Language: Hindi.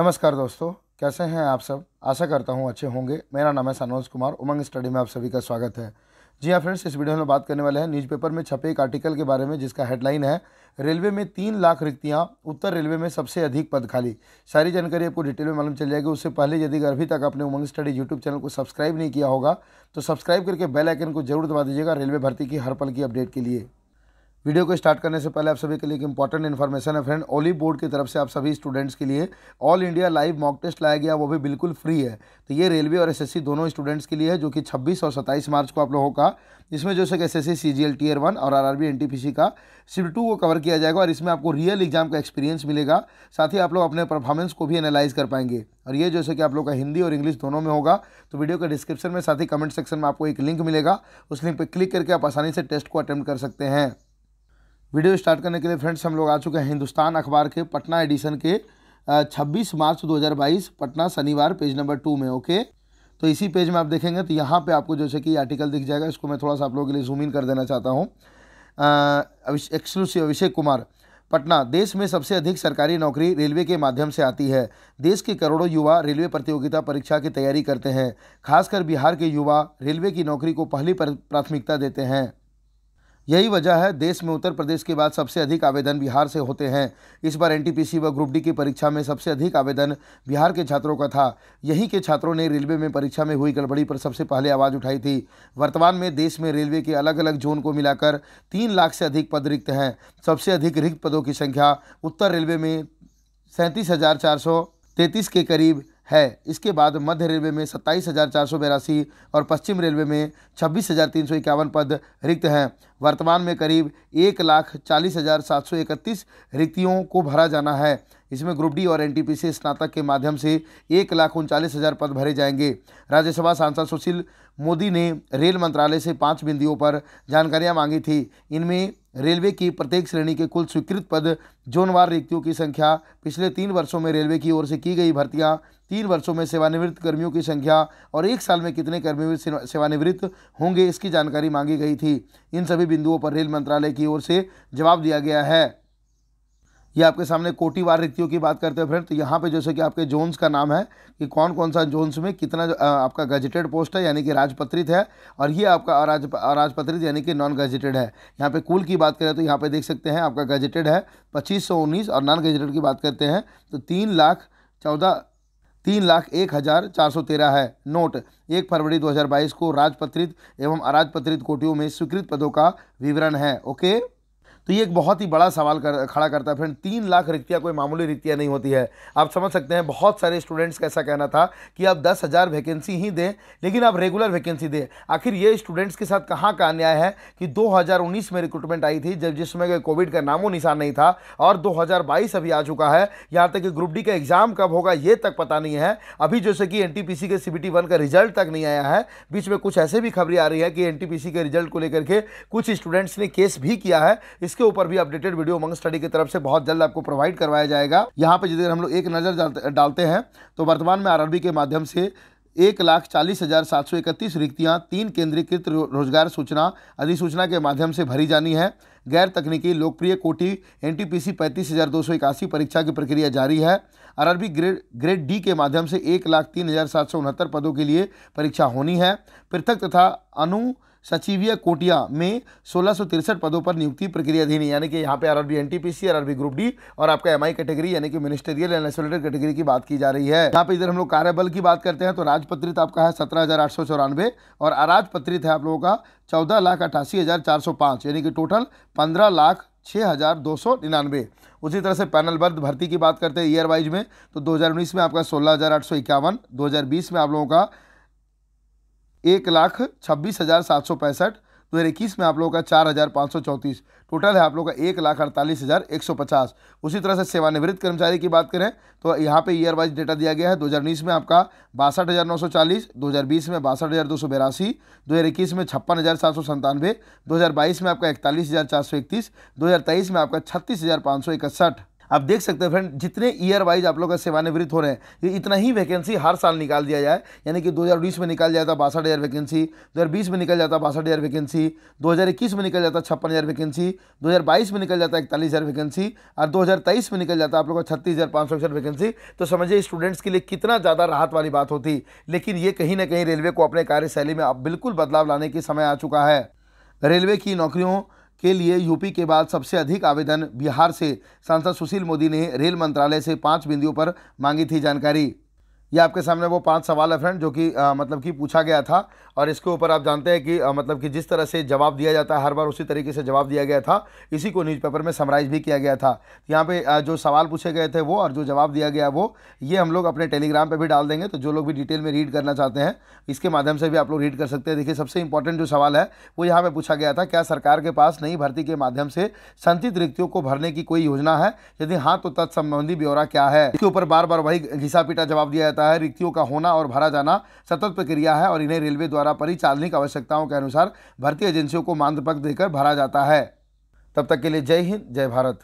नमस्कार दोस्तों, कैसे हैं आप सब? आशा करता हूँ अच्छे होंगे। मेरा नाम है सनोज कुमार, उमंग स्टडी में आप सभी का स्वागत है। जी हाँ फ्रेंड्स, इस वीडियो में बात करने वाले हैं न्यूज़पेपर में छपे एक आर्टिकल के बारे में, जिसका हेडलाइन है, रेलवे में तीन लाख रिक्तियाँ, उत्तर रेलवे में सबसे अधिक पद खाली। सारी जानकारी आपको डिटेल में मालूम चल जाएगी। उससे पहले यदि अभी तक आपने उमंग स्टडी यूट्यूब चैनल को सब्सक्राइब नहीं किया होगा तो सब्सक्राइब करके बेल आइकन को ज़रूर दबा दीजिएगा रेलवे भर्ती की हर पल की अपडेट के लिए। वीडियो को स्टार्ट करने से पहले आप सभी के लिए एक इंपॉर्टेंट इन्फॉर्मेशन है फ्रेंड ओली बोर्ड की तरफ़ से आप सभी स्टूडेंट्स के लिए all India live mock test लाया गया, वो भी बिल्कुल फ्री है। तो ये रेलवे और एसएससी दोनों स्टूडेंट्स के लिए है, जो कि 26 और 27 मार्च को आप लोगों का इसमें जो है S S C G L tier one और R R B N T P C का शिफ्ट टू को कवर किया जाएगा और इसमें आपको रियल एग्ज़ाम का एक्सपीरियंस मिलेगा। साथ ही आप लोग अपने परफॉर्मेंस को भी एनालाइज कर पाएँगे। और ये जैसे कि आप लोग का हिंदी और इंग्लिश दोनों में होगा तो वीडियो के डिस्क्रिप्शन में साथ ही कमेंट सेक्शन में आपको एक लिंक मिलेगा। उस लिंक पर क्लिक करके आप आसानी से टेस्ट को अटैम्प्ट कर सकते हैं। वीडियो स्टार्ट करने के लिए फ्रेंड्स हम लोग आ चुके हैं हिंदुस्तान अखबार के पटना एडिशन के 26 मार्च 2022 पटना शनिवार पेज नंबर टू में, ओके? तो इसी पेज में आप देखेंगे तो यहाँ पे आपको जैसे कि आर्टिकल दिख जाएगा, इसको मैं थोड़ा सा आप लोगों के लिए जूम इन कर देना चाहता हूँ। एक्सक्लूसिव अभिषेक कुमार, पटना, देश में सबसे अधिक सरकारी नौकरी रेलवे के माध्यम से आती है। देश के करोड़ों युवा रेलवे प्रतियोगिता परीक्षा की तैयारी करते हैं, खासकर बिहार के युवा रेलवे की नौकरी को पहली प्राथमिकता देते हैं। यही वजह है देश में उत्तर प्रदेश के बाद सबसे अधिक आवेदन बिहार से होते हैं। इस बार एनटीपीसी व ग्रुप डी की परीक्षा में सबसे अधिक आवेदन बिहार के छात्रों का था। यहीं के छात्रों ने रेलवे में परीक्षा में हुई गड़बड़ी पर सबसे पहले आवाज़ उठाई थी। वर्तमान में देश में रेलवे के अलग अलग जोन को मिलाकर तीन लाख से अधिक पद रिक्त हैं। सबसे अधिक रिक्त पदों की संख्या उत्तर रेलवे में सैंतीस हज़ार चार सौ तैंतीस के करीब है। इसके बाद मध्य रेलवे में सत्ताईस हज़ार चार सौ बेरासी और पश्चिम रेलवे में छब्बीस हज़ार तीन सौ इक्यावन पद रिक्त हैं। वर्तमान में करीब एक लाख चालीस हज़ार सात सौ इकतीस रिक्तियों को भरा जाना है। इसमें ग्रुप डी और एनटीपीसी स्नातक के माध्यम से एक लाख उनचालीस हज़ार पद भरे जाएँगे। राज्यसभा सांसद सुशील मोदी ने रेल मंत्रालय से पाँच बिंदुओं पर जानकारियाँ मांगी थी। इनमें रेलवे की प्रत्येक श्रेणी के कुल स्वीकृत पद जोनवार रिक्तियों की संख्या, पिछले तीन वर्षों में रेलवे की ओर से की गई भर्तियाँ, तीन वर्षों में सेवानिवृत्त कर्मियों की संख्या और एक साल में कितने कर्मी सेवानिवृत्त होंगे इसकी जानकारी मांगी गई थी। इन सभी बिंदुओं पर रेल मंत्रालय की ओर से जवाब दिया गया है। ये आपके सामने कोटिवार रिक्तियों की बात करते हैं फ्रेंड। तो यहाँ पे जैसे कि आपके जोन्स का नाम है कि कौन कौन सा जोन्स में कितना आपका गजेटेड पोस्ट है, यानी कि राजपत्रित है, और ये आपका अराज, अराजपत्रित यानी कि नॉन गजेटेड है। यहाँ पे कुल की बात करें तो यहाँ पे देख सकते हैं आपका गजेटेड है, पच्चीस और नॉन गजेटेड की बात करते हैं तो तीन लाख चौदह, तीन लाख एक हज़ार चार सौ तेरह है। नोट, एक फरवरी 2022 को राजपत्रित एवं अराजपत्रित कोटियों में स्वीकृत पदों का विवरण है। ओके? तो ये एक बहुत ही बड़ा सवाल कर, खड़ा करता है। फ्रेंड, तीन लाख रिक्तियाँ कोई मामूली रिक्तियाँ नहीं होती है। आप समझ सकते हैं, बहुत सारे स्टूडेंट्स का ऐसा कहना था कि आप दस हज़ार वैकेंसी ही दें, लेकिन आप रेगुलर वैकेंसी दें। आखिर ये स्टूडेंट्स के साथ कहाँ का अन्याय है कि 2019 में रिक्रूटमेंट आई थी, जब जिस समय कोविड का नामो निशान नहीं था, और दो हज़ार बाईस अभी आ चुका है। यहाँ तक कि ग्रुप डी का एग्ज़ाम कब होगा, ये तक पता नहीं है। अभी जैसे कि एनटीपीसी के सी वन का रिज़ल्ट तक नहीं आया है। बीच में कुछ ऐसे भी खबरें आ रही है कि एनटीपीसी के रिज़ल्ट को लेकर के कुछ स्टूडेंट्स ने केस भी किया है। इसके ऊपर भी अपडेटेड वीडियो उमंग स्टडी की तरफ़ से बहुत जल्द आपको प्रोवाइड करवाया जाएगा। यहाँ पर यदि हम लोग एक नज़र डालते हैं तो वर्तमान में आरआरबी के माध्यम से एक लाख चालीस हज़ार सात सौ इकतीस रिक्तियाँ तीन केंद्रीकृत रोज़गार सूचना अधिसूचना के माध्यम से भरी जानी है। गैर तकनीकी लोकप्रिय कोटि एन टी पी सी पैंतीस हज़ार दो सौ इक्यासी परीक्षा की प्रक्रिया जारी है। आरआरबी ग्रेड ग्रेड डी के माध्यम से एक लाख तीन हज़ार सात सौ उनहत्तर पदों के लिए परीक्षा होनी है। पृथक तथा अनु सचिवीय कोटिया में सोलह पदों पर नियुक्ति प्रक्रिया अधीन यानी कि यहाँ पे R R B N T P C R R group D और आपका एम आई कैटेगरी यानी कि मिनिस्टरियल एंड एसोलेटेड कैटेगरी की बात की जा रही है। यहाँ पे इधर हम लोग कार्यबल की बात करते हैं तो राजपत्रित आपका है सत्रह और अराजपत्रित है आप लोगों का चौदह लाख अट्ठासी हज़ार चार सौ पाँच, यानी कि टोटल पंद्रह लाख छः हज़ार दो सौ निन्यानवे। उसी तरह से पैनल वर्द भर्ती की बात करते हैं ईयर वाइज में तो 2019 में आपका सोलह हज़ार आठ सौ इक्यावन, दो में आप लोगों का एक लाख छब्बीस हज़ार सात सौ पैंसठ। दो हज़ार इक्कीस में आप लोगों का चार हज़ार पाँच सौ चौंतीस। टोटल है आप लोगों का एक लाख अड़तालीस हज़ार एक सौ पचास। उसी तरह से सेवानिवृत्त कर्मचारी की बात करें तो यहाँ पे ईयर वाइज डेटा दिया गया है। दो हज़ार उन्नीस में आपका बासठ हज़ार नौ सौ चालीस, दो हज़ार बीस में बासठ हज़ार दो सौ बेरासी दो हज़ार इक्कीस में छप्पन हज़ार सात सौ संतानवे, दो हज़ार बाईस में आपका इकतालीस हज़ार चार सौ इकतीस, दो हज़ार तेईस में आपका छत्तीस हज़ार पाँच सौ इकसठ। आप देख सकते हैं फ्रेंड जितने ईयर वाइज आप लोग का सेवानिवृत्त हो रहे हैं, ये इतना ही वैकेंसी हर साल निकाल दिया जाए। यानी कि 2020 में निकाल जाता बासठ हज़ार वैकेंसी 2020 में निकल जाता बासठ हज़ार वैकेंसी 2021 में निकल जाता छप्पन हज़ार वैकेंसी 2022 में निकल जाता इकतालीस हज़ार वैकेंसी और 2023 में निकल जाता आप लोग का छत्तीस हज़ार वैकेंसी तो समझिए स्टूडेंट्स के लिए कितना ज़्यादा राहत वाली बात होती। लेकिन ये कहीं ना कहीं रेलवे को अपने कार्यशैली में अब बिल्कुल बदलाव लाने की समय आ चुका है। रेलवे की नौकरियों के लिए यूपी के बाद सबसे अधिक आवेदन बिहार से सांसद सुशील मोदी ने रेल मंत्रालय से पाँच बिंदुओं पर मांगी थी जानकारी। ये आपके सामने वो पाँच सवाल है फ्रेंड जो कि मतलब कि पूछा गया था। और इसके ऊपर आप जानते हैं कि आ, मतलब कि जिस तरह से जवाब दिया जाता है हर बार उसी तरीके से जवाब दिया गया था। इसी को न्यूज़पेपर में समराइज भी किया गया था। यहाँ पे आ, जो सवाल पूछे गए थे वो और जो जवाब दिया गया वो ये हम लोग अपने टेलीग्राम पर भी डाल देंगे। तो जो लोग भी डिटेल में रीड करना चाहते हैं इसके माध्यम से भी आप लोग रीड कर सकते हैं। देखिए सबसे इंपॉर्टेंट जो सवाल है वो यहाँ पर पूछा गया था क्या सरकार के पास नई भर्ती के माध्यम से संचित रिक्तियों को भरने की कोई योजना है? यदि हाँ तो तत्संबंधी ब्यौरा क्या है? इसके ऊपर बार बार वही घिसा पीटा जवाब दिया जाता है रिक्तियों का होना और भरा जाना सतत प्रक्रिया है और इन्हें रेलवे द्वारा परिचालनिक आवश्यकताओं के अनुसार भर्ती एजेंसियों को मानदपक देकर भरा जाता है। तब तक के लिए जय हिंद, जय भारत।